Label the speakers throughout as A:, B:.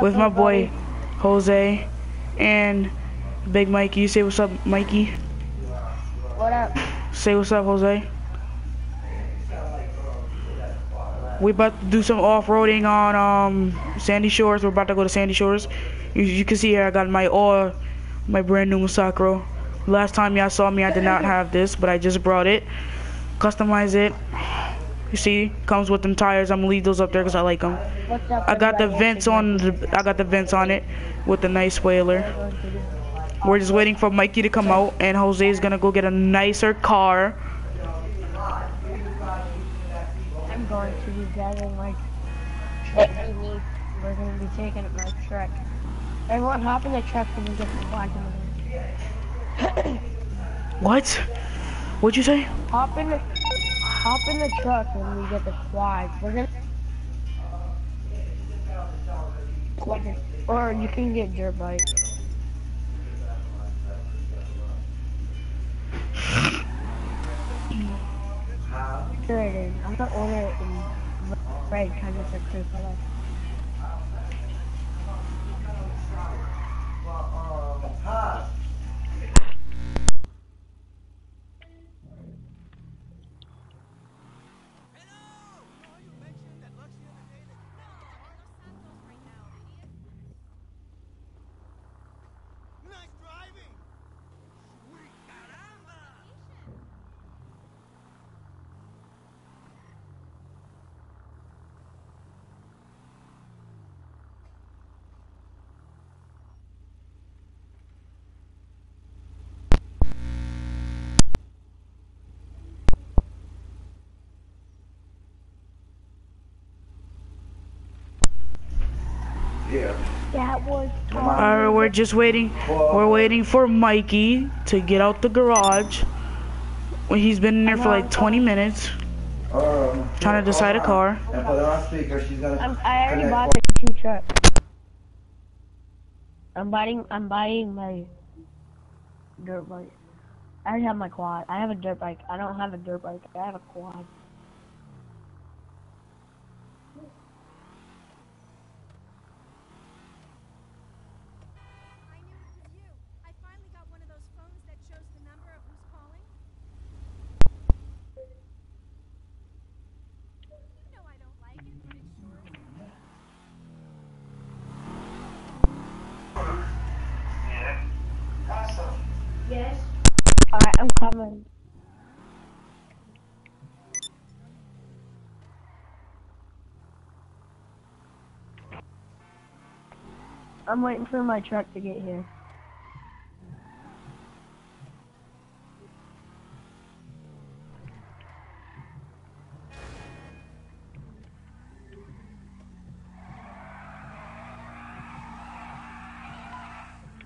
A: With my boy? Jose and Big Mikey. You say what's up, Mikey?
B: What up?
A: Say what's up, Jose. We about to do some off-roading on um Sandy Shores. We're about to go to Sandy Shores. You, you can see here I got my all my brand new Musacro. Last time y'all saw me, I did not have this, but I just brought it. Customize it. You see, comes with them tires. I'm gonna leave those up there because I like them. I got the vents on. The, I got the vents on it with the nice whaler. We're just waiting for Mikey to come out, and Jose is gonna go get a nicer car.
B: I'm going to be driving like. We're to be taking my truck. Everyone hop in the truck and we get the the
A: What? What'd you say?
B: Hop in the hop in the truck when we get the quad. We're gonna or you can get dirt bike. Is. I'm order it in red kind of a crew color.
C: Nice
B: That was
A: Alright, we're just waiting. We're waiting for Mikey to get out the garage. Well, He's been in there for like 20 minutes
D: Um,
A: trying to decide a car.
D: And put it on speaker. She's gonna.
B: I'm, I already bought the two trucks. I'm buying I'm buying my dirt bike. I already have my quad. I have a dirt bike. I don't have a dirt bike. I have a quad.
E: I knew it was you. I finally got one of those phones that shows the number of who's calling. You know I don't like it, but it sure is.
B: Alright, I'm coming. I'm waiting for my truck to get here.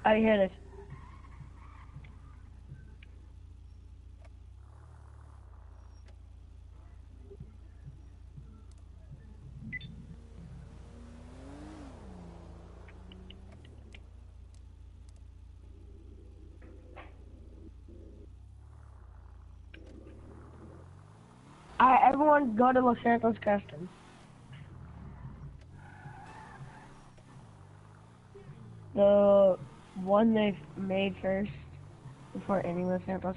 B: I hit it. Alright, everyone go to Los Santos Customs. The one they made first before any Los Santos.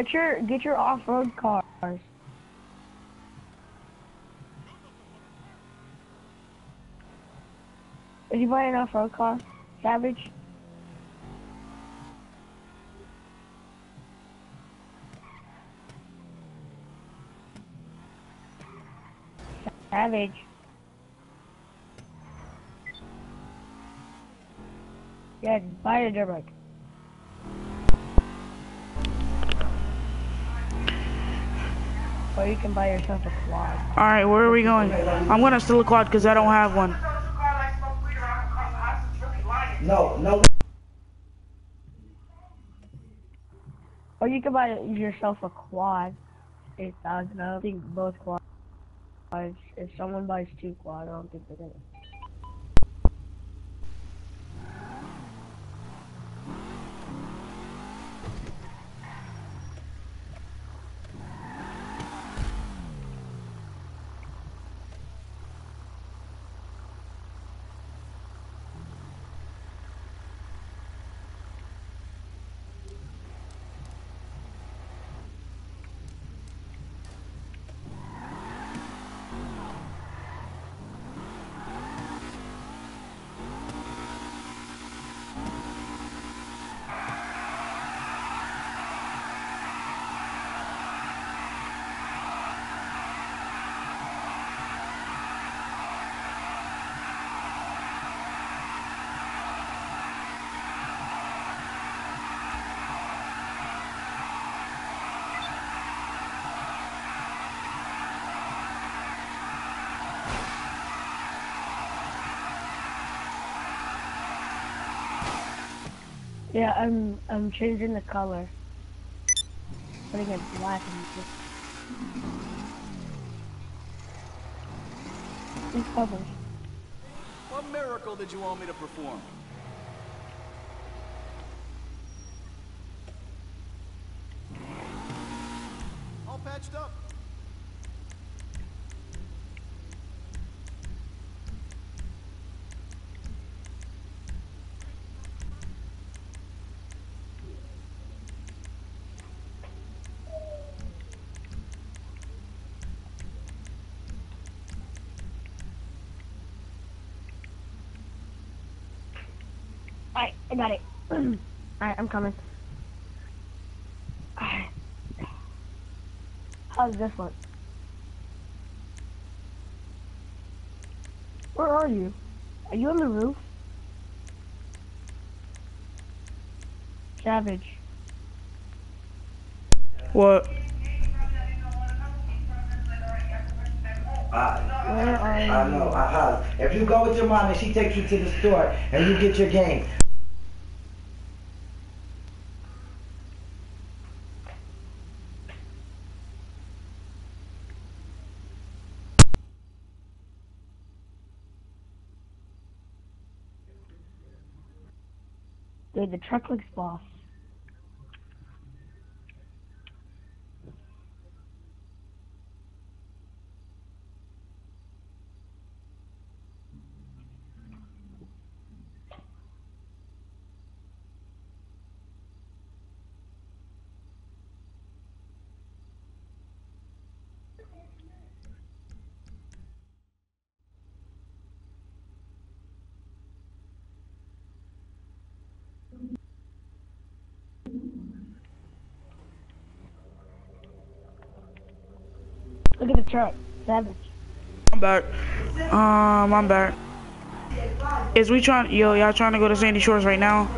B: Get your get your off-road cars. Did you buy an off-road car, Savage? Savage. Yeah, buy a dirt bike. Or you can buy yourself a quad.
A: Alright, where are we going? I'm gonna steal a quad because I don't have one.
D: No, no.
B: Or you can buy yourself a quad. Eight thousand. I think both quads. If, if someone buys two quad, I don't think they're gonna. Yeah, I'm I'm changing the color. Putting it black and these.
C: What miracle did you want me to perform? All patched up.
B: Alright, I got it. Alright, I'm coming. Alright. How's this one? Where are you? Are you on the roof? Savage.
A: What?
D: I,
B: Where are you?
D: I know, I have. If you go with your mom and she takes you to the store and you get your game,
B: The truck looks boss. Truck. Savage.
A: I'm back. Um, I'm back. Is we trying? Yo, y'all trying to go to Sandy Shores right now?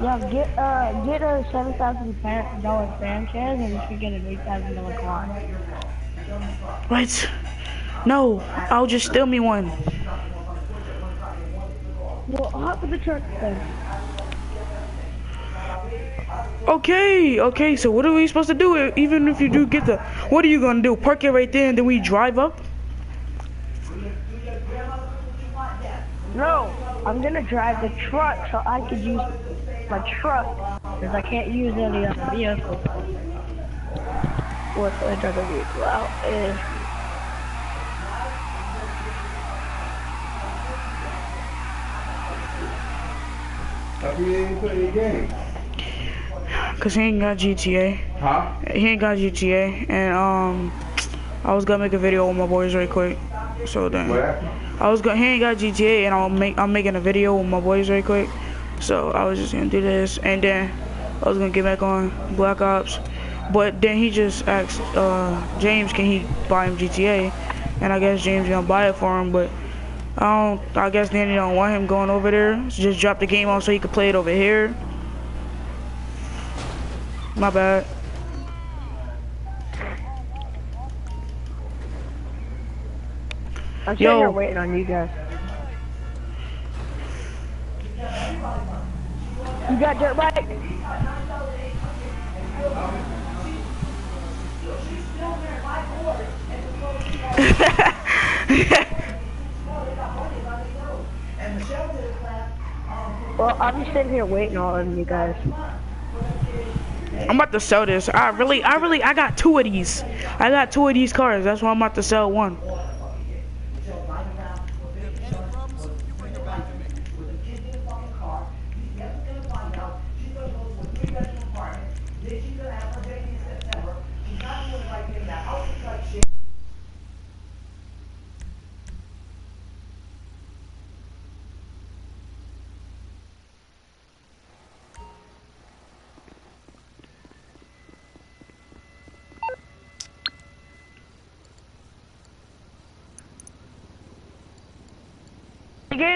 B: Yeah, get uh get a seven thousand dollar franchise and you should get an eight thousand dollar quad.
A: What? No, I'll just steal me one.
B: Well, hop in the truck then.
A: Okay, okay. So what are we supposed to do? Even if you do get the, what are you gonna do? Park it right there and then we drive up?
B: No, I'm gonna drive the truck so I could use my truck because I can't use any other vehicle. What's the other vehicle out is
D: how come you didn't play your game?
A: Cause he ain't got GTA.
D: Huh?
A: He ain't got GTA, and um, I was gonna make a video with my boys right quick. So then,
D: What?
A: I was gonna. He ain't got GTA, and I'll make. I'm making a video with my boys right quick. So I was just gonna do this, and then I was gonna get back on Black Ops. But then he just asked uh, James, can he buy him GTA? And I guess James gonna buy it for him, but I don't. I guess Danny don't want him going over there. So just drop the game on so he could play it over here. My bad.
B: I'm
A: Yo.
B: sitting here waiting on you guys. You got dirt bike? Well, I'm just sitting here waiting on you guys.
D: I'm about to sell this. I really, I really, I got two of these. I got two of these cars. That's why I'm about to sell one.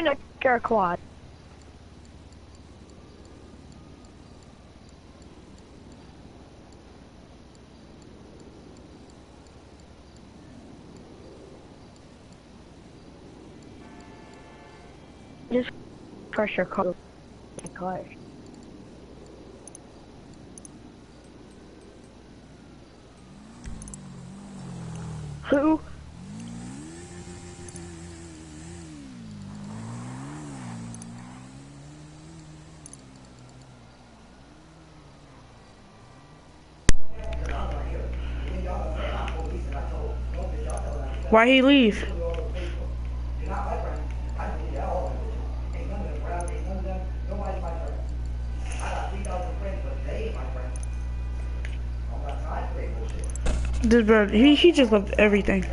B: Getting a car quad. Just pressure code. Car. Who?
D: Why he leave? This bro, he he just left everything.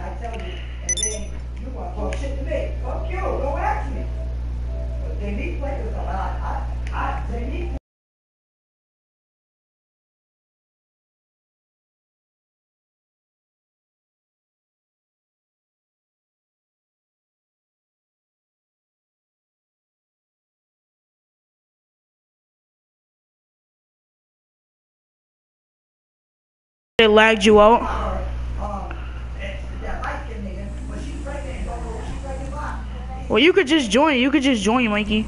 D: Lagged you out. Well, you could just join. You could just join, Mikey.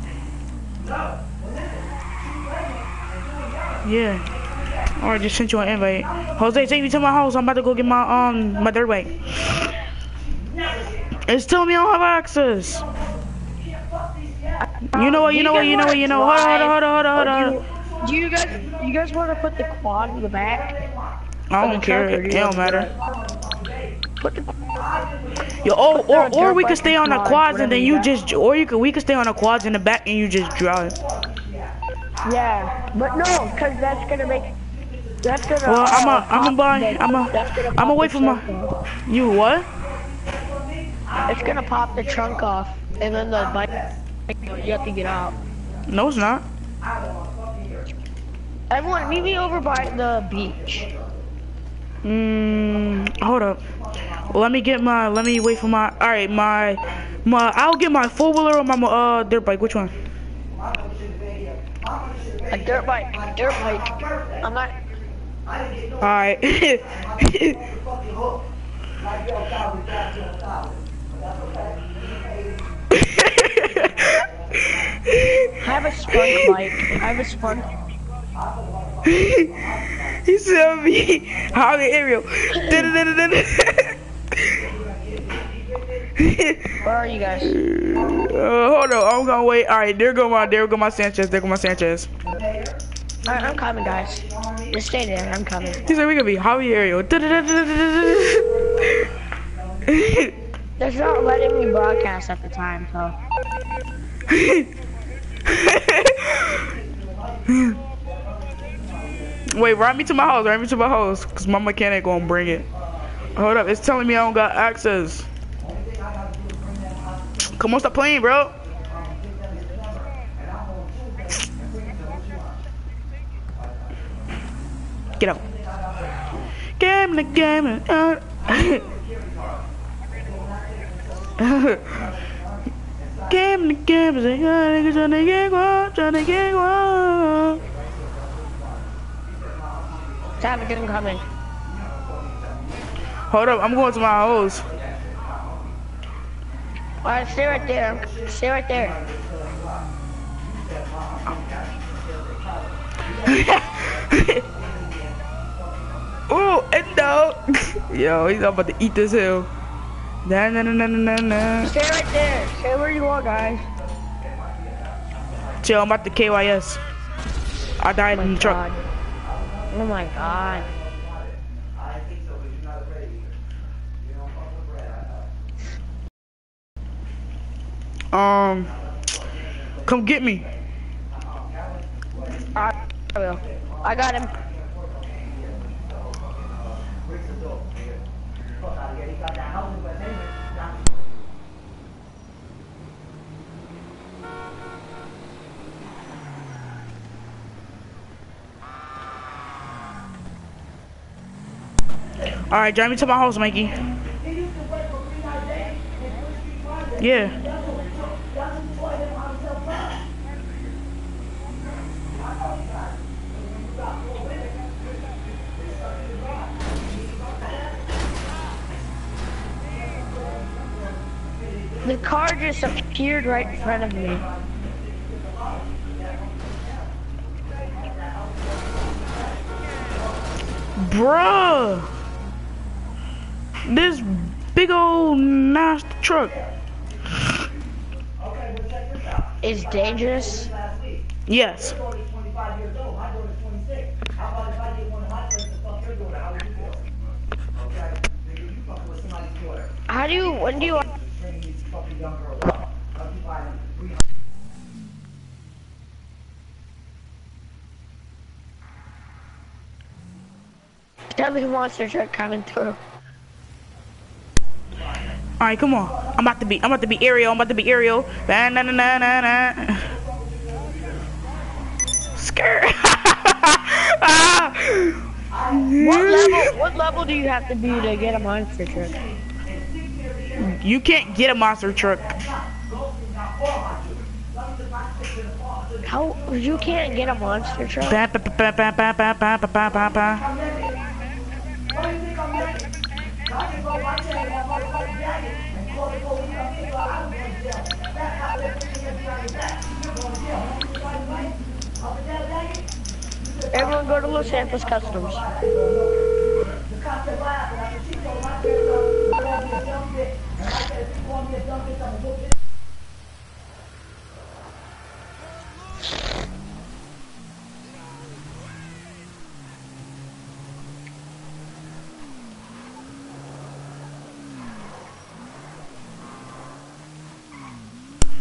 D: Yeah. I just sent you an invite. Jose, take me to my house. I'm about to go get my um my dirt bike. It's telling me I don't have access. You know what? You know what? You know what? You know. Hold on, hold on, hold on, hold on.
B: Do you guys, you guys want to put the quad in the back?
D: I don't care.
B: truck, or do
D: It don't matter. Yo, oh, or or we could stay on the
B: quads,
D: and then
B: you
D: just, or you could we could stay on the quads in the back and you just drive.
B: yeah, but no, cause that's gonna make. That's gonna.
D: Well, I'm a, I'm a buy, I'm a, I'm
B: away
D: gonna wait
B: the
D: for my, you what?
B: It's gonna pop the trunk off, and then the bike. You have to get out.
D: No, it's not.
B: Everyone, meet me over by the beach.
D: Mm, hold up. Let me get my, let me wait for my, all right, my, my, I'll get my four wheeler or my uh dirt bike. Which one?
B: A dirt bike. A dirt bike. I'm not.
D: All right.
B: I have a spunk bike. I have a spunk.
D: he said me, Harvey Ariel.
B: Where are you guys?
D: Uh, hold on, I'm gonna wait. All right, there go my, there go my Sanchez. There go my Sanchez.
B: Alright, I'm coming, guys. Just stay there. I'm coming.
D: He said we gonna be Javi Ariel.
B: That's not letting me broadcast at the time, so.
D: Wait, ride me to my house. Ride me to my house, cause my mechanic gonna bring it. Hold up, it's telling me I don't got access. Come on, stop playing, bro. Get out. Game the game. uh, Game the game. Trying to get one, trying to get one.
B: Savage, I'm coming.
D: Hold up, I'm going to my house.
B: Alright, stay right there. Stay right there.
A: Oh, endo. Yo, he's about to eat this hill. Nah, nah, nah, nah, nah, nah.
B: Stay right there. Stay where you are, guys.
A: Chill, I'm about to KYS. I died
B: Oh
A: in the oh
B: truck. Oh my god.
A: Um, come get me.
B: I will. I got him.
A: All right, drive me to my house, Mikey. Yeah.
B: The car just appeared right in front of me.
A: Bruh. This big old nasty truck.
B: It's dangerous.
A: Yes.
B: How do you, when do you, tell me the monster truck coming through.
A: All right, come on. I'm about to be. I'm about to be Ariel. I'm about to be Ariel. Nah, nah, nah, nah, nah, nah. Skirt. ah.
B: What level, what level do you have to be to get a monster truck?
A: You can't get a monster truck.
B: How, you can't get a monster truck?
A: Ba, ba, ba, ba, ba, ba, ba, ba, ba, ba,
B: Everyone go to Los Santos Customs.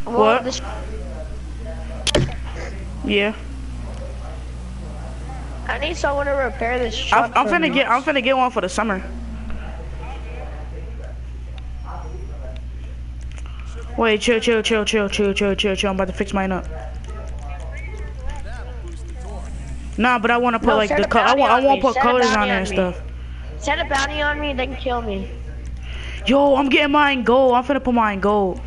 A: What? Yeah.
B: I need someone to repair this
A: I'm,
B: truck.
A: I'm finna
B: me.
A: get. I'm finna get one for the summer. Wait, chill, chill, chill, chill, chill, chill, chill, chill. I'm about to fix mine up. Nah, but I want to put
B: No,
A: like the color. I want. I want to put colors on there and
B: me.
A: stuff.
B: Set a bounty on me, then kill me.
A: Yo, I'm getting mine gold. I'm finna put mine gold.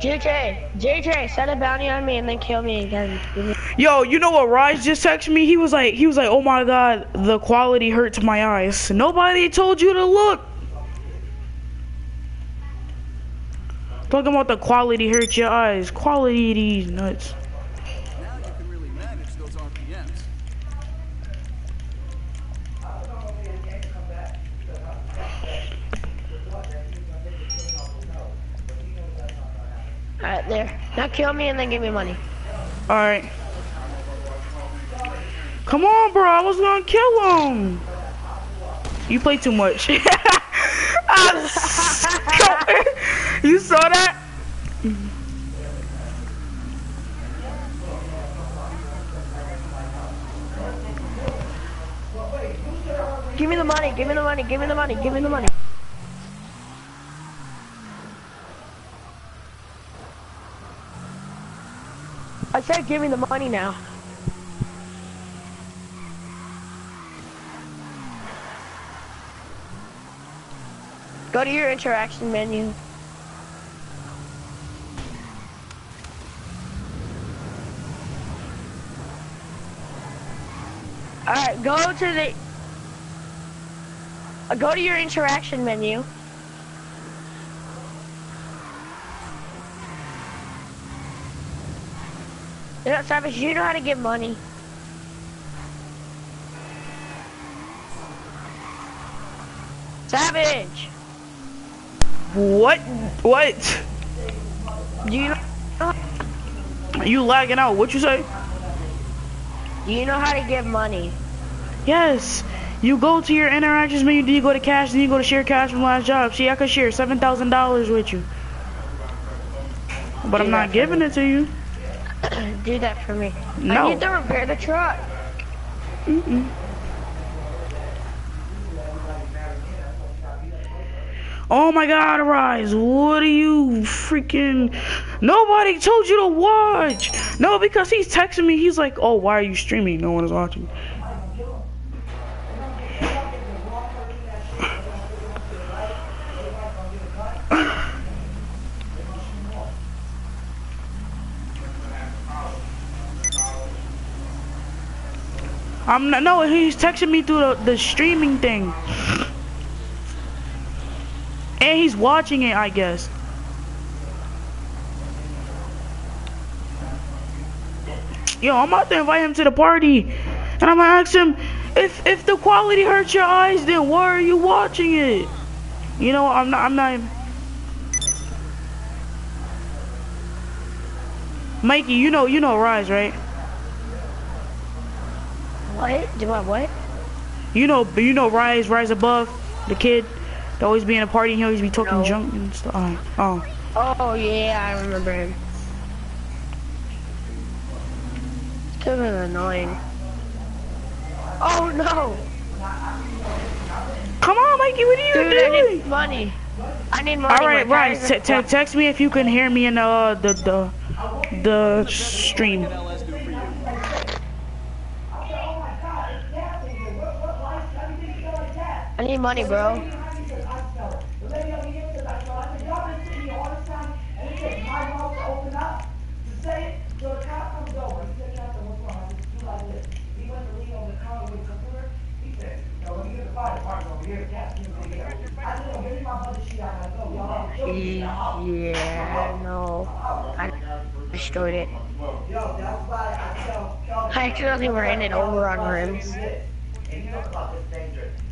B: JJ, JJ, set a bounty on me and then kill me again.
A: Yo, you know what Raj just texted me? He was like, he was like, oh my god, the quality hurts my eyes. Nobody told you to look. Talking about the quality hurts your eyes. Quality these nuts.
C: Now you can really manage those RPMs.
B: Alright, there. Now kill me and then give me money.
A: All right. Come on, bro. I was gonna kill him. You play too much. You saw that?
B: Give me the money, give me the money, give me the money, give me the money. Give me the money now. Go to your interaction menu. Alright, go to the uh, Go to your interaction menu. You know, Savage, you know how to get money.
D: Savage!
A: What? What?
D: Do you know?
A: You lagging out, what you say?
D: Do you know how to get money?
A: Yes! You go to your interactions menu, Do you go to cash, then you go to share cash from last job. See, I could share $7,000 with you. But I'm not giving it to you.
D: Do that for me. I
A: No.
D: need to repair the truck.
A: Mm-mm. Oh my God, Rise! What are you freaking? Nobody told you to watch. No, because he's texting me. He's like, "Oh, why are you streaming? No one is watching." I'm not. No, he's texting me through the, the streaming thing, and he's watching it. I guess. Yo, I'm about to invite him to the party, and I'm gonna ask him if if the quality hurts your eyes. Then why are you watching it? You know, I'm not. I'm not. Mikey, you know, you know Rise, right?
D: What? Do I what?
A: You know, you know, rise, rise above the kid. That always be in a party. He always be talking
D: No.
A: junk and stuff. Oh, oh,
D: Oh yeah, I remember him. Kind of annoying. Oh no,
A: come on, Mikey, what are you
D: dude! I
A: doing?
D: need money. I need money.
A: All right, rise. Te- te- text me if you can hear me in the uh, the the the stream.
C: What can LS do for you?
D: I need money, bro. Yeah, no. I destroyed it. I accidentally ran it over on rims.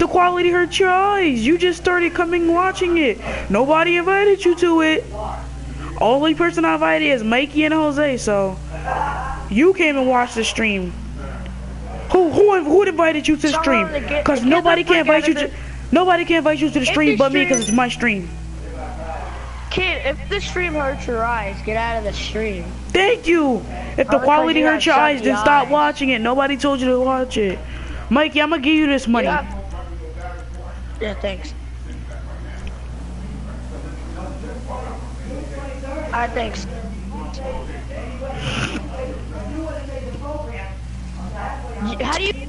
A: The quality hurts your eyes. You just started coming watching it. Nobody invited you to it. Only person I invited is Mikey and Jose, so you came and watched the stream. Who who who invited you to the stream? Cause nobody can invite you to nobody can invite you to the stream but me because it's my stream.
D: Kid, if the stream hurts your eyes, get out of the stream.
A: Thank you. If the quality hurts your eyes, then stop watching it. Nobody told you to watch it. Mikey, I'm gonna give you this money.
D: Yeah. Thanks. Alright, thanks. How do you?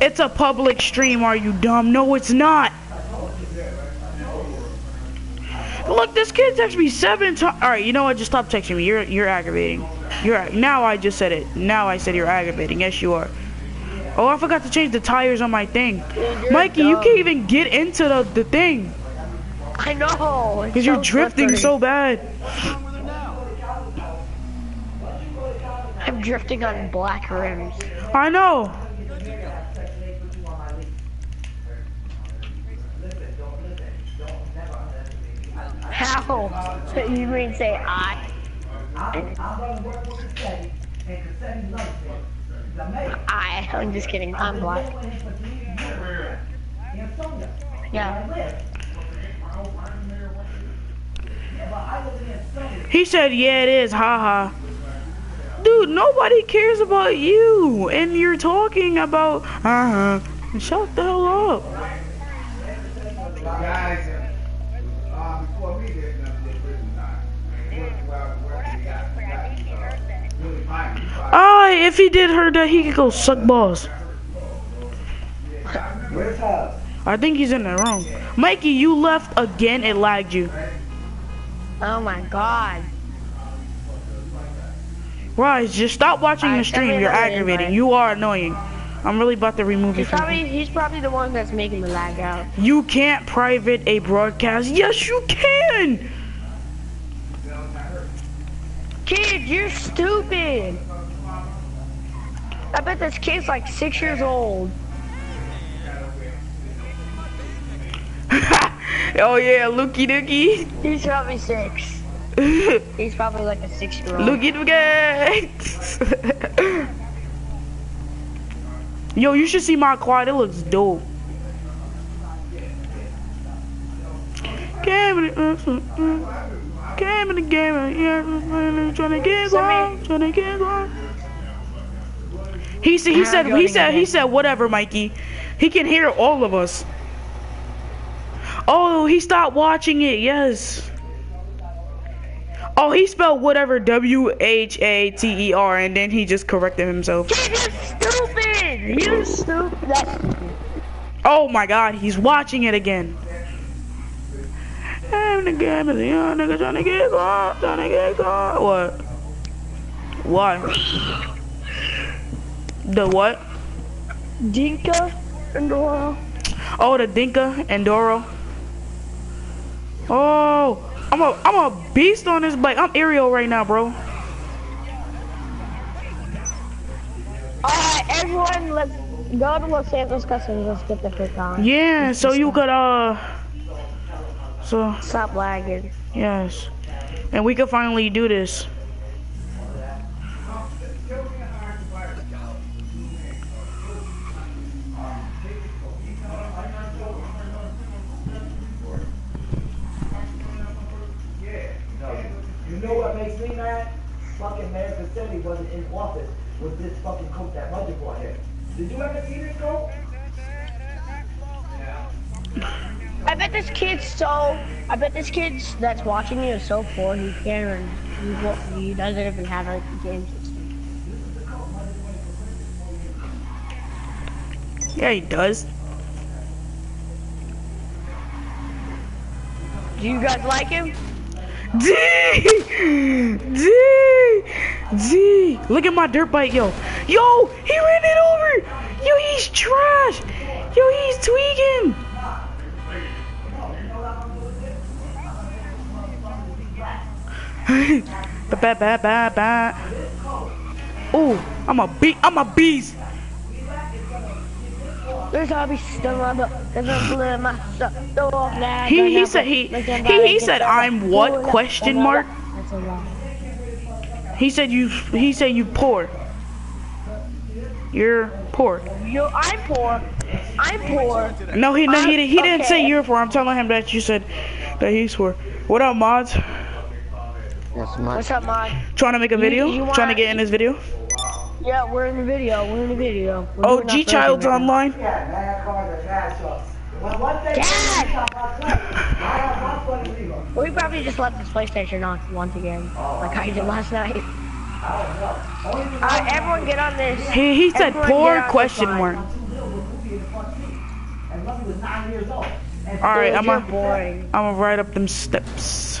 A: It's a public stream. Are you dumb? No, it's not. Look, this kid texted me seven times. All right, you know what? Just stop texting me. You're you're aggravating. You're now. I just said it. Now I said you're aggravating. Yes, you are. Oh, I forgot to change the tires on my thing. Mikey, you can't even get into the, the thing
D: I know.
A: because you're drifting so bad.
C: What's wrong with her now?
D: I'm drifting on black rims.
A: I know.
D: How? You mean say I? I. I'm just kidding. I'm black. Yeah.
A: He said, "Yeah, it is." Haha. Dude, nobody cares about you, and you're talking about uh huh. Shut the hell up.
F: Guys, uh, before me, there's nothing to prison time. Man, work well, work we got, we got, uh, really fine. We fine.
A: Ah, if he did heard that, he could go suck balls. I think he's in the room. Mikey, you left again. It lagged you.
B: Oh my god.
A: Rise, just stop watching your stream. You're aggravating.
B: invite.
A: You are annoying. I'm really about to remove you
B: He's
A: from.
B: probably he's probably the one that's making the lag out.
A: You can't private a broadcast. Yes, you can.
B: Kid, you're stupid. I bet this kid's like six years old.
A: oh yeah, Lukey Dookie.
B: He's probably six. He's probably like a six year old.
A: Lukey Dookie. Yo, you should see my quad. It looks dope. In the, uh, uh, came in the game, uh, yeah, trying to get one, trying to get one. He said, he said, he said, he said, whatever, Mikey. He can hear all of us. Oh, he stopped watching it. Yes. Oh, he spelled whatever W H A T E R, and then he just corrected himself.
B: Stupid. You're stupid.
A: Oh my God, he's watching it again. Having a game with a young nigga trying to get gone, trying to get gone. What? What? The what?
B: Dinka Enduro.
A: Oh, the Dinka Enduro. Oh, I'm a I'm a beast on this bike. I'm aerial right now, bro.
B: Alright, everyone, let's go to Los Santos Customs. Let's get the fit on.
A: Yeah, so you could uh, so
B: Stop lagging.
A: yes, and we could finally do this.
D: You know what makes me mad? Fucking Mayor Pacetti wasn't in office with this fucking coat that Mother brought here. Did you ever see this coat?
B: I bet this kid's so. I bet this kid that's watching you is so poor he can't. even- He, he doesn't even have a game system.
A: Yeah, he does.
B: Do you guys like him?
A: D D D. Look at my dirt bike, yo. Yo, he ran it over. Yo, he's trash. Yo, he's tweaking. ba ba ba ba. Ooh, I'm a beast. I'm a beast.
B: There's always still on the. There's a blue my stuff.
A: He he said he he he said I'm what question mark.
B: That's a lie.
A: He said you he said you poor. You're poor.
B: Yo, I'm poor. I'm poor.
A: No, he no he didn't, he didn't say you're poor. I'm telling him that you said that he's poor. What up, mods?
B: What's up, Mod?
A: Trying to make a video?
B: you
A: Trying to get in this video?
B: Yeah, we're in the video. We're in the video. We're
A: Oh, G Child's
B: right
A: online.
D: Yeah, mad cars and mad trucks. Well, one thing
B: Dad!
D: I have one funny legal.
B: We probably just left this PlayStation on once again, oh, like I did last night. Alright, uh, everyone get on this.
A: He he said
B: Everyone
A: poor question mark.
B: line.
D: And Lucky was nine years old. And
A: All right, I'm
B: you're
A: gonna. I'm gonna ride up them steps.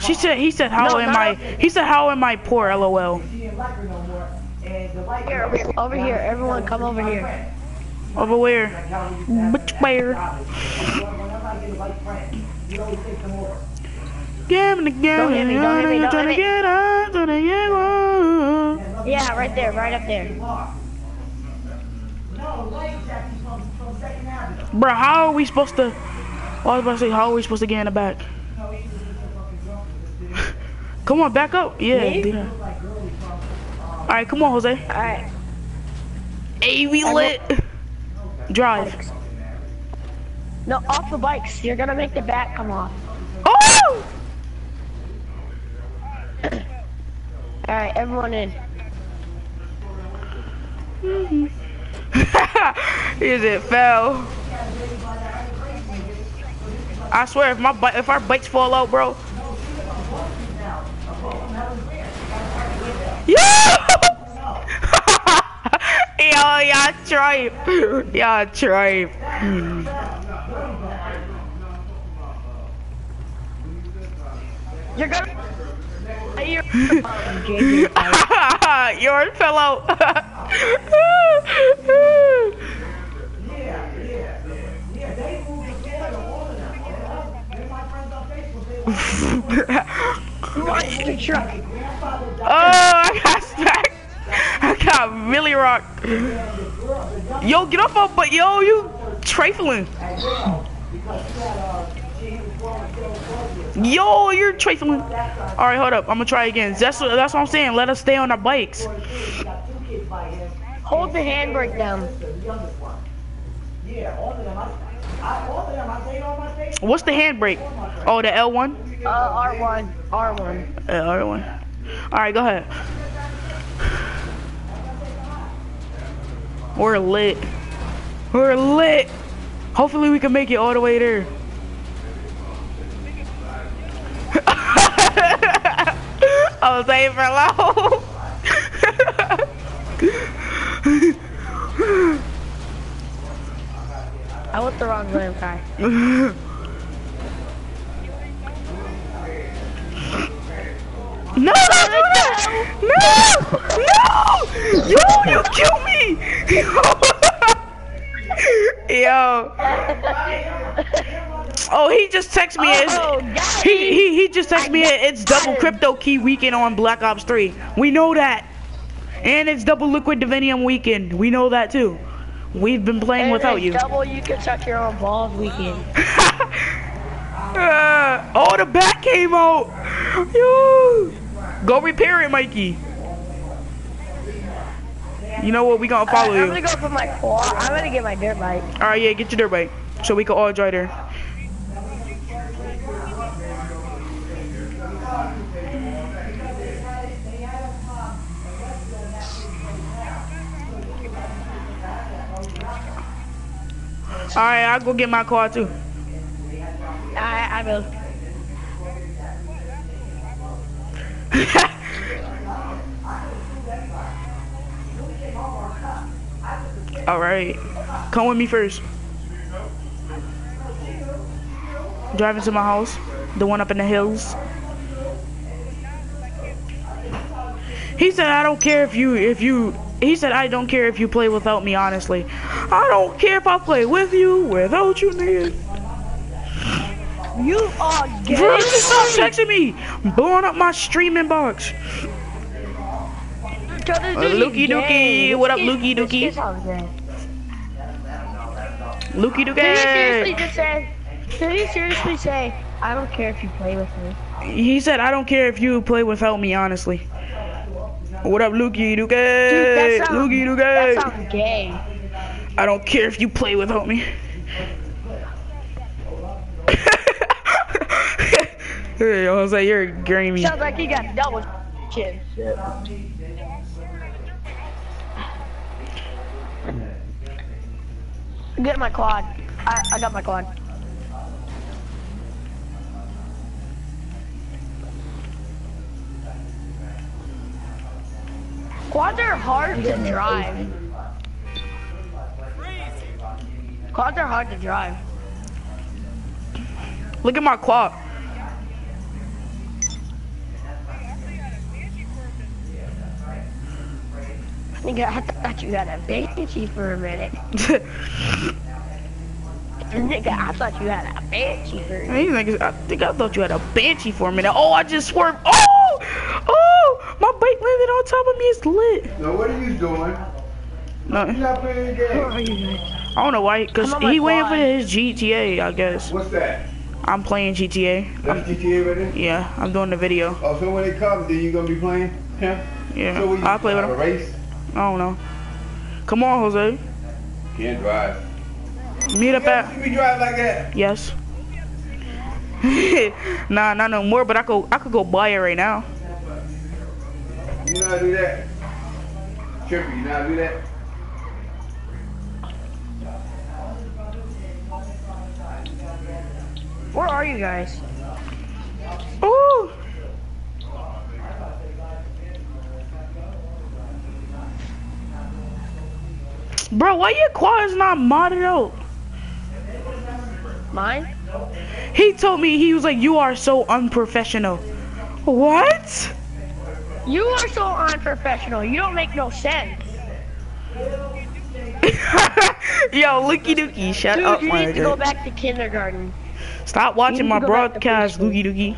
A: She said he said how
B: No,
A: am I he said how am I poor? LOL.
B: Here, over here, everyone come over here.
A: Over where? Which where?
D: Whenever I get a white friend, you always take them over.
A: Give me the game.
B: Don't hit me, don't hit me, don't
A: Trying to get trying to get on.
B: Yeah, right there, right up there.
D: No, white Jackie from, from Second Avenue.
A: Bro, how are we supposed to? I was about to say, how are we supposed to get in the back? Come on, back up. Yeah.
B: Me?
A: do that. All right, come on, Jose.
B: Alright,
A: Hey, we lit. Drive.
B: no, off the bikes. You're gonna make the back come off.
A: Oh!
B: Alright, everyone in.
A: Is it fell? I swear, if my bike, if our bikes fall out, bro. Yo! Yo, y'all tripe. Y'all tripe.
B: You're gonna. The truck.
A: oh, I got smacked. I got really rocked. Yo, get off of, but yo, you trifling. Yo, you're trifling. All right, hold up. I'm gonna try again. That's what, that's what I'm saying. Let us stay on our bikes.
B: Hold the handbrake down.
D: The youngest one. Yeah, all of them. I, I, all of them. I say it on my Facebook.
A: What's the handbrake? Oh, the L1.
B: Uh, R1. R1.
A: Uh, L1. All right, go ahead. We're lit. We're lit. Hopefully we can make it all the way there. I was saying for low.
B: I went the wrong way, guy.
A: No, don't do that! No! No! Yo, you kill me! Yo. Oh, he just texted me. It's-
B: Oh, got
A: he, he, he just texted me. It's double crypto key weekend on Black Ops 3. We know that. And it's double liquid divinium weekend. We know that too. We've been playing
B: And
A: without you.
B: Double, you can suck your own balls weekend.
A: Uh, oh, the back came out. Yo. Go repair it, Mikey. You know what? We gonna follow you.
B: I'm
A: you.
B: gonna go for my quad. I'm gonna get my dirt bike.
A: All right, yeah, get your dirt bike so we can all drive there. All right, I'll go get my car too.
B: I, I will.
A: All right, come with me first. Driving to my house, the one up in the hills. He said, "I don't care if you if you." He said, "I don't care if you play without me." Honestly, I don't care if I play with you, without you, nigga.
B: You are gay.
A: Bro, just stop texting me, blowing up my streaming box.
B: Tell this
A: Uh, Lukey. Dookie, what up,
B: This
A: Lukey
B: kid- this
A: Dookie?
B: kid sounds gay.
A: Lukey
B: Did he seriously just say? Did he seriously say? I don't care if you play with me.
A: He said, "I don't care if you play without me." Honestly. What up, Lukey Dookie?
B: Dude, that sounds,
A: Lukey
B: that sounds gay.
A: I don't care if you play without me. Hey, Jose, you're grimy.
B: Sounds like he got double chin. Get my quad. I, I got my quad. Quads are hard to drive. Quads are hard to drive.
A: Look at my quad.
B: Nigga, I thought you had a banshee for a minute. Nigga, I thought you had a banshee for a minute.
A: Hey, niggas, I think I thought you had a banshee for a minute. Oh, I just swerved. Oh, oh, my bike landed on top of me. It's lit.
F: So what are you doing?
A: No,
F: You not playing the game.
B: are you guys?
A: I don't know why, cause
B: Come on,
A: he waiting for his GTA, I guess.
F: What's that?
A: I'm playing GTA.
F: That's GTA ready?
A: Yeah, I'm doing the video.
F: Oh, so when they come, then you gonna be playing him?
A: Yeah,
F: So
A: I'll play with
F: a
A: him.
F: race?
A: I don't know. Come on, Jose.
F: Can't drive.
A: Meet up at.
F: You be driving like that?
A: Yes. nah, not no more. But I could I could go buy it right now.
F: You know how to do that? Trippy, you know how to do that?
B: Where are you guys?
A: Ooh. Bro, why your quad is not modded out?
B: Mine?
A: He told me he was like, "You are so unprofessional." What?
B: You are so unprofessional. You don't make no sense.
A: Yo, Looky Dookie, shut
B: Dude,
A: up,
B: you need to go back to kindergarten.
A: Stop watching my
B: to go back
A: broadcast. Looky Dookie.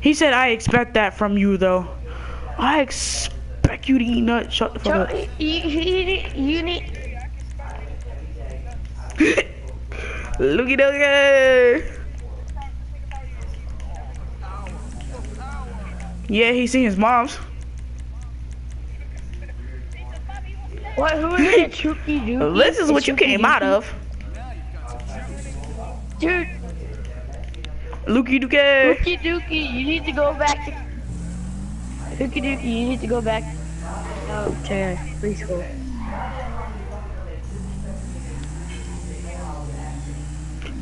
A: He said, I expect that from you, though. I expect eat nuts. Shut the fuck
B: So,
A: up.
B: you, you, need- you need.
A: Looky Dookie. Yeah, he seen his mom's.
B: What? Who is it? Chucky Dookie?
A: This is what you came out of.
B: Dude,
A: Looky Dookie.
B: Dookie Dookie, you need to go back to. Dookie, you need to go back uh, to preschool.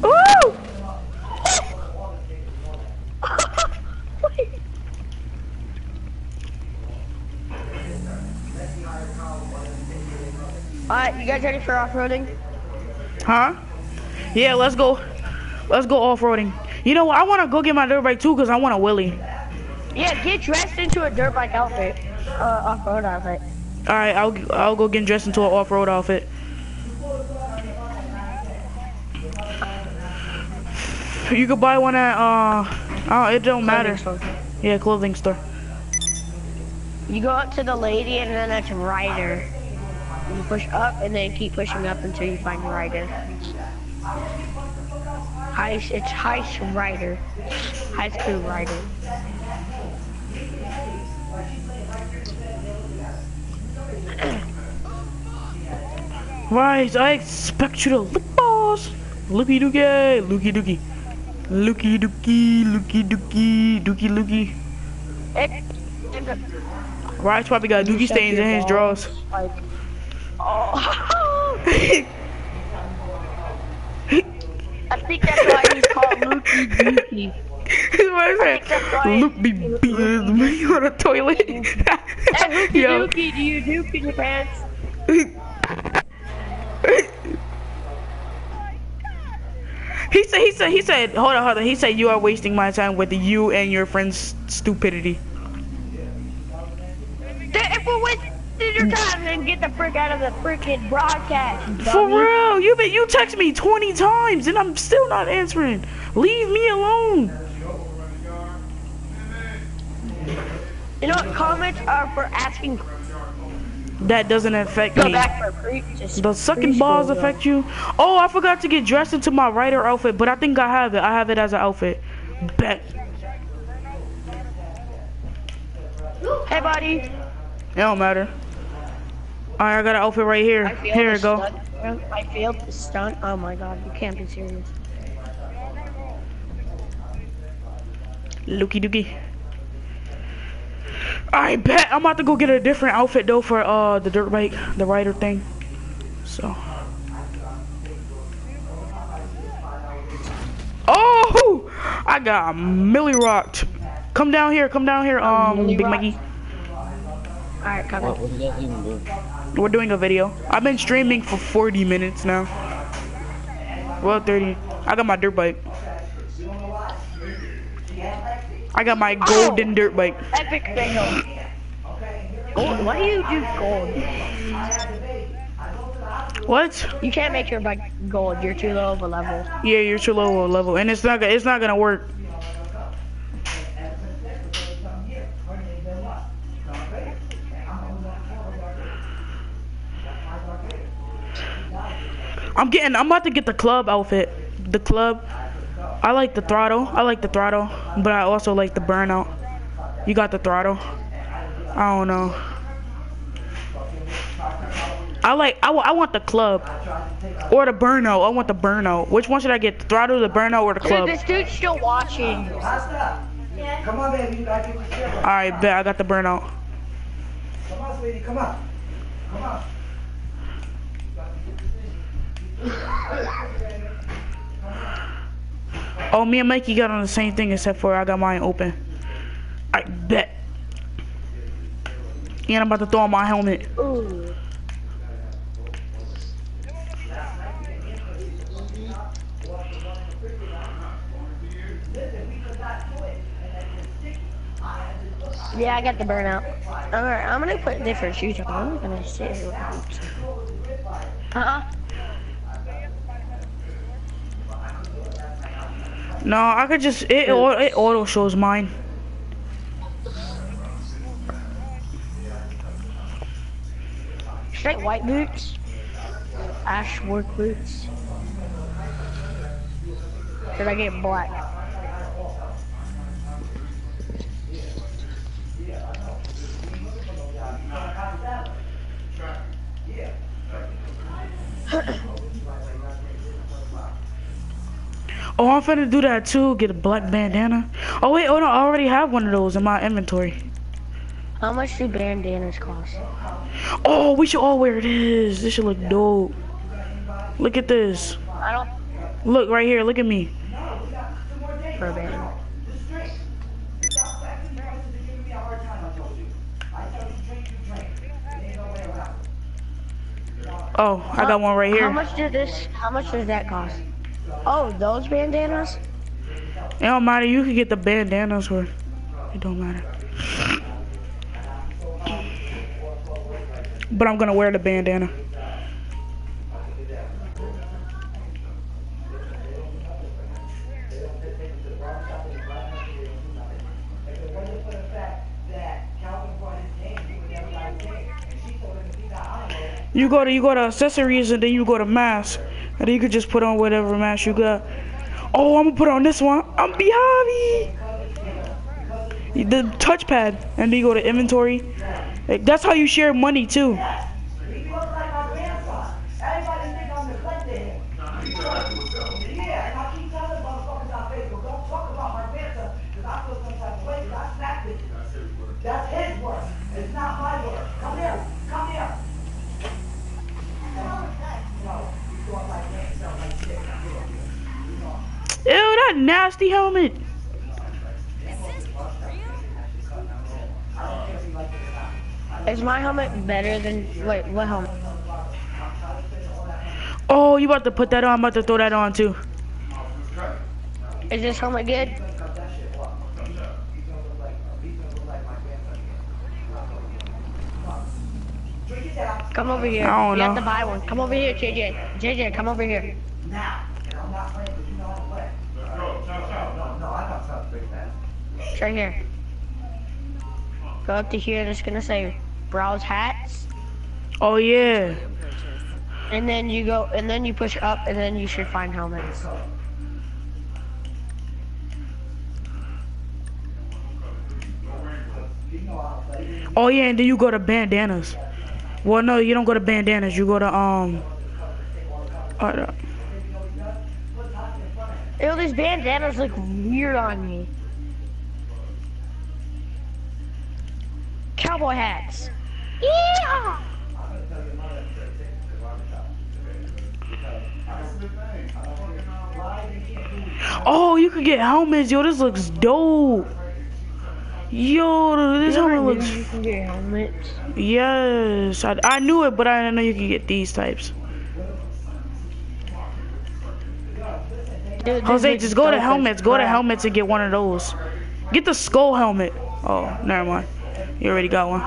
A: Ooh!
B: Alright, you guys ready for off-roading?
A: Huh? Yeah, let's go. Let's go off-roading. You know what? I want to go get my dirt bike too because I want a Willy.
B: Yeah, get dressed into a dirt bike outfit. Uh, off-road outfit.
A: All right, I'll I'll go get dressed into an off-road outfit. You could buy one at uh, oh, it don't matter.
B: Store.
A: Yeah, clothing store.
B: You go up to the lady and then it's rider. You push up and then keep pushing up until you find rider. Heist, it's heist rider. High school rider.
A: Right, I expect you to look boss. Looky dookie, looky dookie, looky dookie, looky dookie, dookie looky.
B: It, it,
A: Ryan's probably got dookie stains in his drawers.
B: like, oh. I think that's why he's called Looky Dookie.
A: What is
B: think that's
A: that?
B: why-
A: Look be beating me on the toilet. Yo.
B: Dookie, do you duke in your pants?
A: He said, he said, he said, hold on, hold on. He said you are wasting my time with you and your friend's stupidity.
B: If we're wasting your time, then get the frick out of the freaking broadcast. you
A: For
B: dummy.
A: real, you been you text me 20 times and I'm still not answering. Leave me alone.
B: You know what? Comments are for asking.
A: That doesn't affect
B: Go
A: me.
B: back for
A: The sucking balls
B: though.
A: affect you. Oh, I forgot to get dressed into my writer outfit, but I think I have it. I have it as an outfit. Bet.
B: Hey, buddy.
A: It don't matter. Alright, I got an outfit right here. Here we go.
B: Stunt. I failed the stunt. Oh my god, you can't be serious.
A: Looky dookie. I bet I'm about to go get a different outfit though for uh the dirt bike, the rider thing. So. Oh, I got Millie rocked. Come down here, come down here, um,
B: Millie
A: Big
B: rocked.
A: Mikey.
B: Alright, come
G: What,
B: on.
G: what do you even do?
A: We're doing a video. I've been streaming for 40 minutes now. Well, 30. I got my dirt bike. I got my golden dirt bike.
B: Epic fail. Gold. Why do you do gold?
A: What?
B: You can't make your bike gold. You're too low of a level.
A: Yeah, you're too low of a level, and it's not it's not gonna work. I'm getting. I'm about to get the club outfit. The club. I like the throttle. I like the throttle, but I also like the burnout. You got the throttle. I don't know. I like. I, I want the club or the burnout. I want the burnout. Which one should I get? The throttle, the burnout, or the
B: Dude,
A: club?
B: this dude's still watching.
D: Come on, baby. You gotta get the shit
A: All right, bet I got the burnout.
D: Come on, sweetie. Come on. Come on.
A: Oh, me and Mikey got on the same thing except for I got mine open. I bet. And I'm about to throw on my helmet.
B: Ooh. Yeah, I got the burnout. Alright, I'm gonna put different shoes on. I'm gonna sit here. Uh-uh.
A: No, I could just it au- it auto shows mine.
B: Straight white boots. Ash work boots. Should I get black?
A: Oh, I'm finna do that too. Get a black bandana. Oh wait, oh no, I already have one of those in my inventory.
B: How much do bandanas cost?
A: Oh, we should all wear this. This should look dope. Look at this.
B: I don't
A: Look right here. Look at me.
B: for a bandana.
A: Oh, I got one right here.
B: How much did this? How much does that cost? Oh, those bandanas?
A: It don't matter. You can get the bandanas for. It don't matter. But I'm gonna wear the bandana. You go to you go to accessories and then you go to mask, and you could just put on whatever mask you got. Oh, I'm gonna put on this one. I'm Bihavi. The touchpad, and then you go to inventory. That's how you share money too.
D: He looks like my grandson. Everybody think I'm neglecting him. Yeah, and I keep telling motherfuckers on Facebook, don't talk about my grandson, because I feel some type of way, because I smacked it. That's his work. It's not my work. Come here. Come here. No, you talk like that, you sound like shit.
A: Ew, that nasty helmet.
B: Is my helmet better than wait? What helmet?
A: Oh, you about to put that on? I'm about to throw that on too.
B: Is this helmet good? Come over here.
A: I don't
B: you have to buy one. Come over here, JJ. JJ, come over here.
D: Now, and I'm not playing, because you know how to play. No, no, I got something big man.
B: It's right here. Go up to here and it's gonna say browse hats.
A: Oh yeah.
B: And then you go and then you push up and then you should find helmets.
A: Oh yeah, and then you go to bandanas. Well, no, you don't go to bandanas. You go to um. Uh,
B: Ew, these bandanas look weird on me. Cowboy hats. Yeah!
A: oh, you could get helmets. Yo, this looks dope. Yo, this
B: You never
A: helmet
B: knew
A: looks.
B: you can get helmets.
A: Yes, I, I knew it, but I didn't know you could get these types.
B: Dude,
A: Jose, just go to helmets. Go to helmets and get one of those. Get the skull helmet. Oh, never mind. You already got one.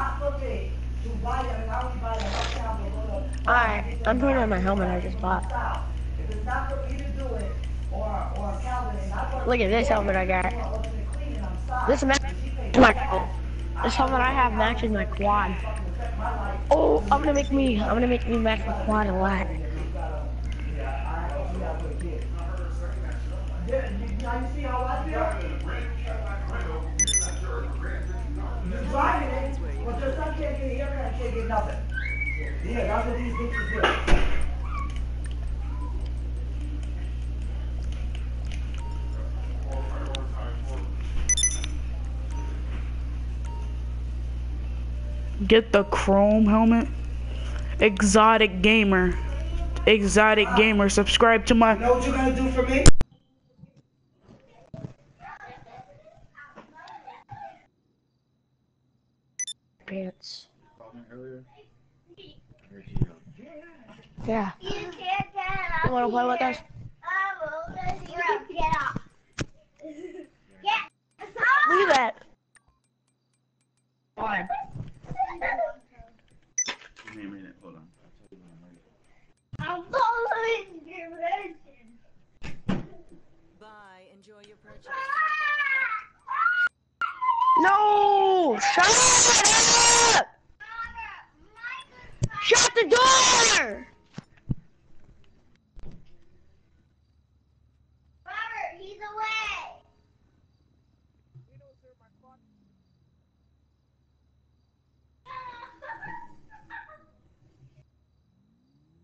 B: Alright, I'm putting on my helmet I just bought. Look at this helmet I got. This matches my this helmet I have matches my quad. Oh, I'm gonna make me I'm gonna make me match my quad a lot.
D: Now you see how I feel? But get can't get nothing.
A: Get the chrome helmet. Exotic gamer. Exotic gamer. Subscribe to my.
D: You know what you're gonna do for me?
B: Pants. Yeah.
G: You can't get
B: You wanna play with us?
G: Get up. Get.
B: Look at that.
G: Enjoy your purchase.
B: No! Shut up! Shut the door!
H: Robert, he's away.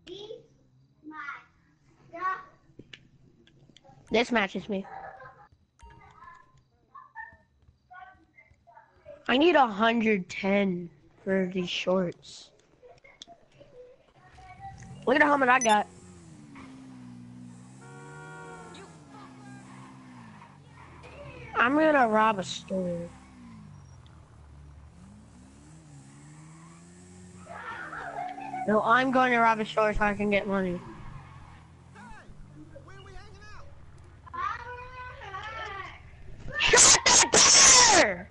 H: He's my stuff.
B: This matches me. I need a hundred ten for these shorts. Look at the helmet I got. I'm gonna rob a store. No, I'm going to rob a store so I can get money.
C: Where we hanging out?
B: Shut the door!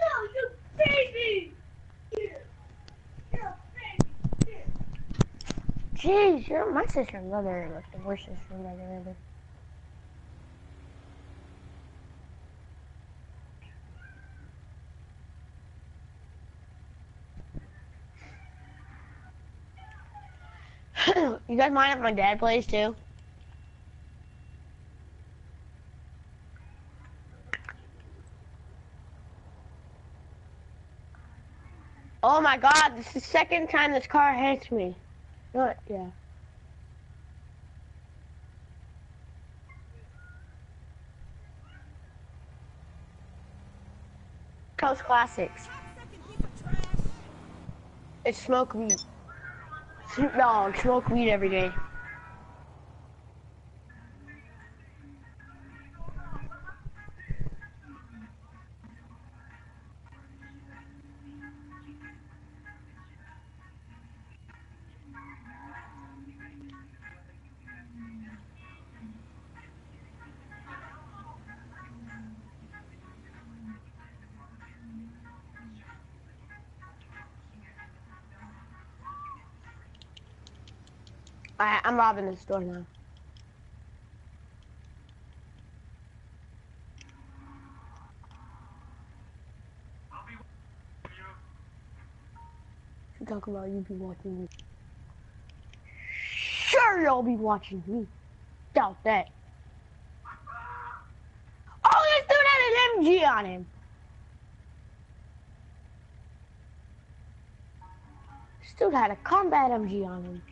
H: No, you baby. Here. You're a baby. Here.
B: Jeez, my sister and brother like the worst sister and brother ever. you guys mind if my dad plays too? Oh my god, this is the second time this car hits me. Yeah. Coast Classics. It's smoke weed. Dogg, smoke weed every day. I'm robbing this store now. You talk about you be watching me. Sure, you'll be watching me. Doubt that. Oh, this dude had an MG on him. Dude had a combat MG on him.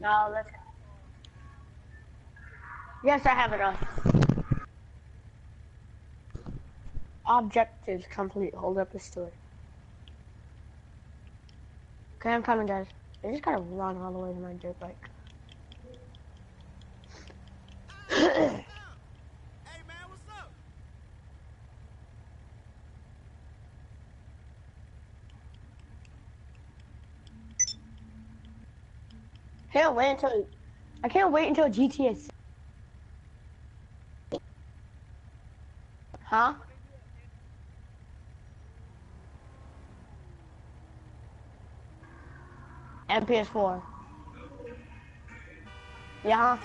B: No, let's. Yes, I have it on. Objectives complete. Hold up the store. Okay, I'm coming, guys. I just gotta run all the way to my dirt bike.
C: Hey man, what's up?
B: Can't wait until I can't wait until GTA. 6. Huh? And PS4. Yeah.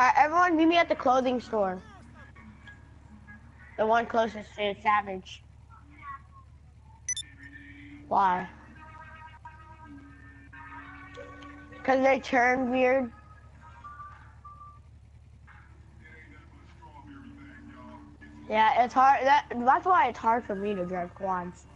B: Alright, everyone meet me at the clothing store. The one closest to Savage. Why? Cause they turn weird. Yeah, it's hard. That that's why it's hard for me to drive quads.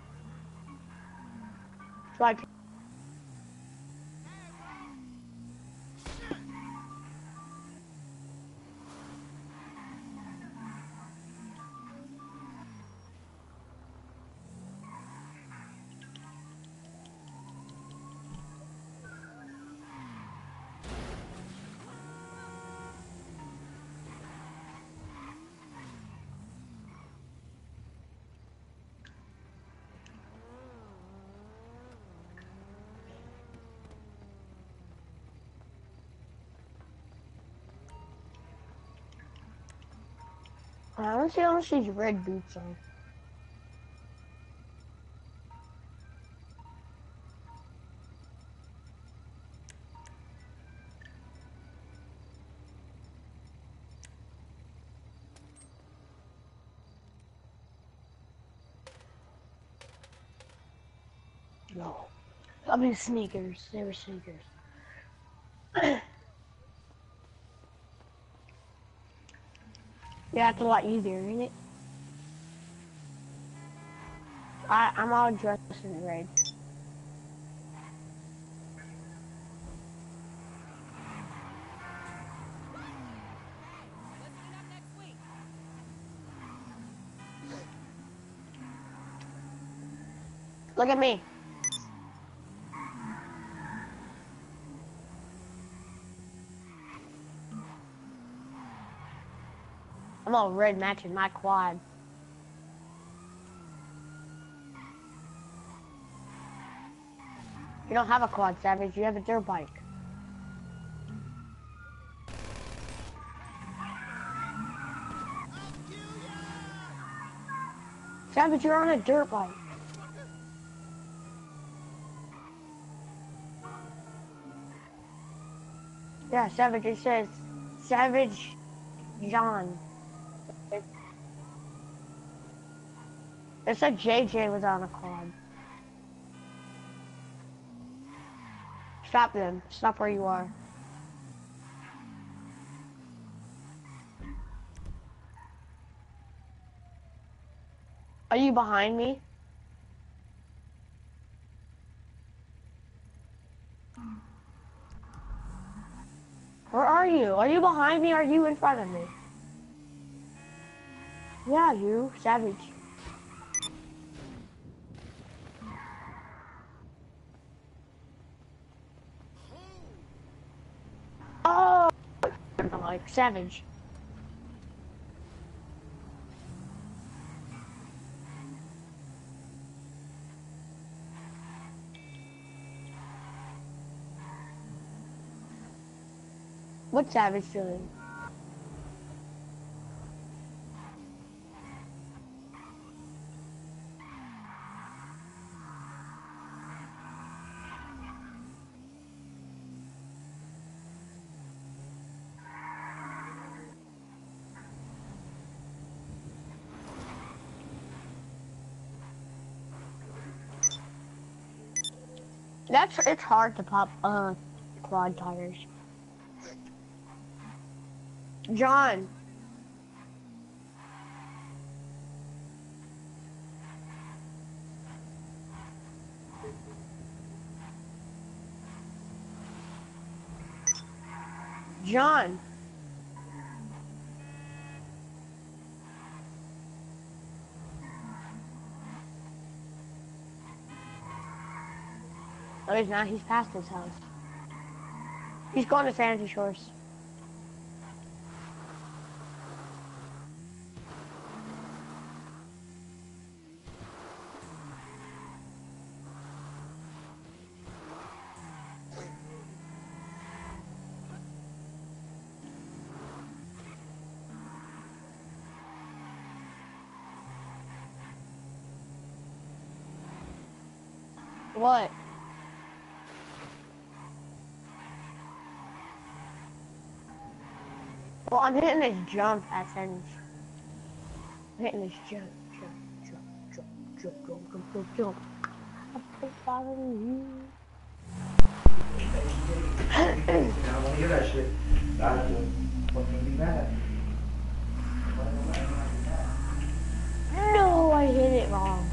B: I to see how much these red boots are. No. I mean sneakers. They were sneakers. Yeah, it's a lot easier, isn't it? I, I'm all dressed in red. Look at me. I'm all red matching my quad. You don't have a quad, Savage. You have a dirt bike. Savage, you're on a dirt bike. Yeah, Savage, it says Savage John. It said JJ was on a quad. Stop them. Stop where you are. Are you behind me? Where are you? Are you behind me or are you in front of me? Yeah, you, savage. Oh, like savage. What's savage doing? That's it's hard to pop uh quad tires. John. John. No, he's not. He's past his house. He's going to Sandy Shores. What? Well, I'm hitting this jump at Sandy. I'm hitting this jump, jump, jump, jump, jump, jump, jump, jump, jump. I'm so following you.
F: I won't hear that shit. I have to be mad.
B: No, I hit it wrong.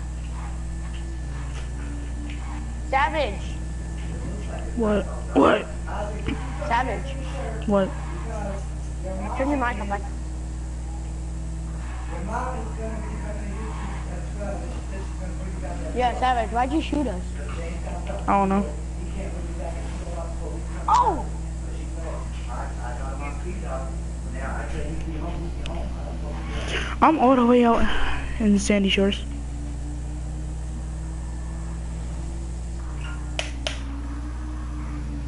B: Savage,
A: What? What?
B: Savage,
A: What?
B: Turn your mic on. Like, yeah, Savage, why'd you shoot us?
A: I don't know.
B: Oh!
A: I'm all the way out in the Sandy Shores.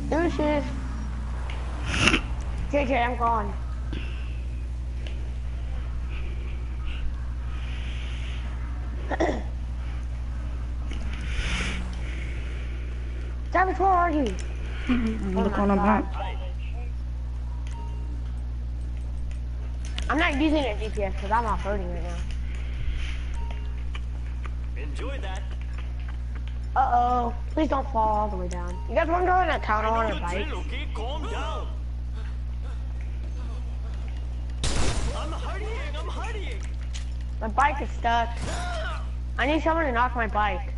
B: There she is. JJ, I'm gone. Savage, where are you?
A: I'm
B: Oh
A: look
B: my
A: on the
B: God.
A: map.
B: I'm not using a GPS because I'm off roading right now.
C: Enjoy that.
B: Uh oh. Please don't fall all the way down. You guys want to go in a town on a bike?
C: okay? Calm down. I'm hurrying, I'm hurrying.
B: My bike is stuck. I need someone to knock my bike.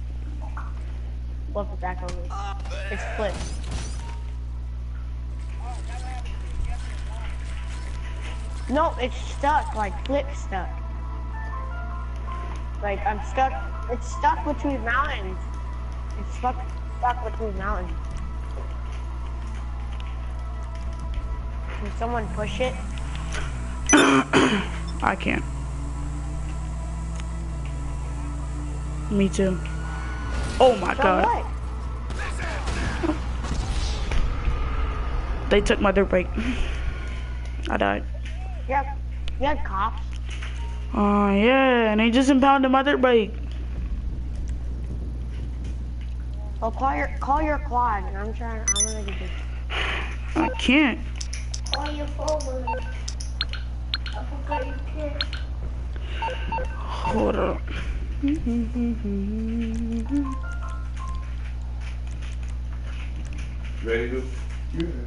B: Flip it back over. It's flipped. No, it's stuck, like flip stuck. Like I'm stuck. It's stuck between mountains. It's stuck stuck between mountains. Can someone push it?
A: I can't. Me too. Oh my
B: So
A: god.
B: what?
A: They took my dirt bike. I died.
B: You have, you have cops.
A: Oh yeah, and they just impounded my dirt bike.
B: Well, call your call your quad, and I'm trying. I'm gonna get this.
A: I can't.
H: Call your phone. I forgot you can.
A: Hold up.
F: Ready to?
B: Um,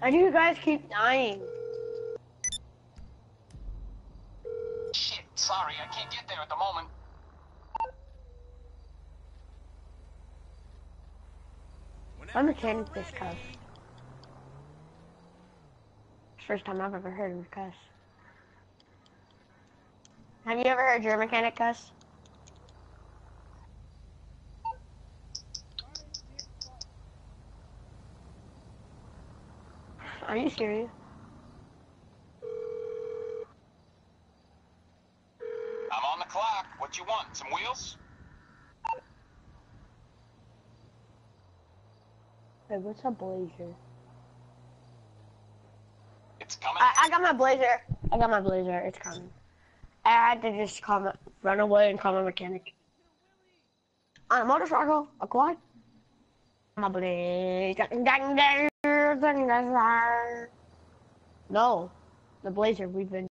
B: Why do you guys keep dying?
G: Shit, sorry, I can't get there at the moment.
B: I'm a mechanic this cuss. First time I've ever heard him cuss. Have you ever heard your mechanic cuss? Are you serious?
G: I'm on the clock. What you want? Some wheels?
B: Wait, what's a blazer?
G: It's coming.
B: I, I got my blazer. I got my blazer. It's coming. I had to just call my, run away and call my mechanic. On a motorcycle, a quad. My blazer. No, the blazer. We've been.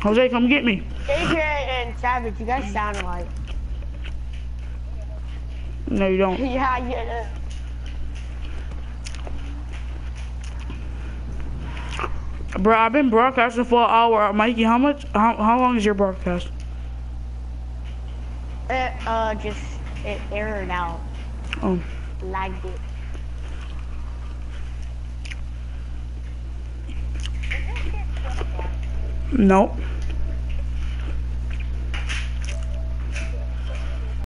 A: Jose, come get me.
B: AJ and Savage, you guys sound alike.
A: No, you don't.
B: yeah, yeah.
A: Bro, I've been broadcasting for an hour. Mikey, how much? How, how long is your broadcast?
B: It uh just it errored out,
A: Oh,
B: lagged it.
A: nope.